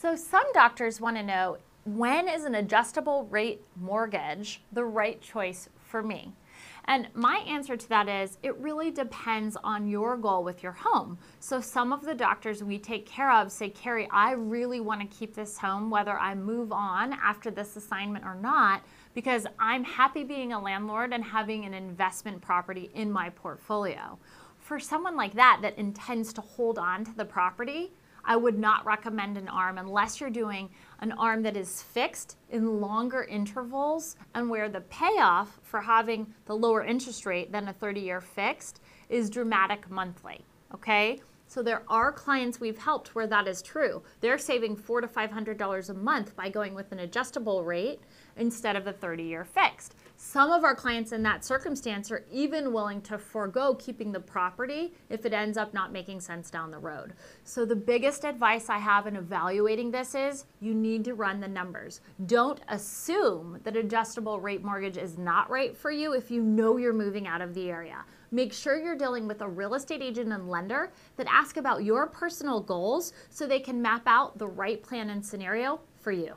So some doctors want to know when is an adjustable rate mortgage the right choice for me? And my answer to that is it really depends on your goal with your home. So some of the doctors we take care of say, Keri, I really want to keep this home whether I move on after this assignment or not because I'm happy being a landlord and having an investment property in my portfolio. For someone like that that intends to hold on to the property, I would not recommend an ARM unless you're doing an ARM that is fixed in longer intervals and where the payoff for having the lower interest rate than a 30 year fixed is dramatic monthly. Okay? So there are clients we've helped where that is true. They're saving four to five hundred dollars a month by going with an adjustable rate instead of a 30 year fixed. Some of our clients in that circumstance are even willing to forego keeping the property if it ends up not making sense down the road. So, the biggest advice I have in evaluating this is you need to run the numbers. Don't assume that adjustable rate mortgage is not right for you if you know you're moving out of the area. Make sure you're dealing with a real estate agent and lender that ask about your personal goals so they can map out the right plan and scenario for you.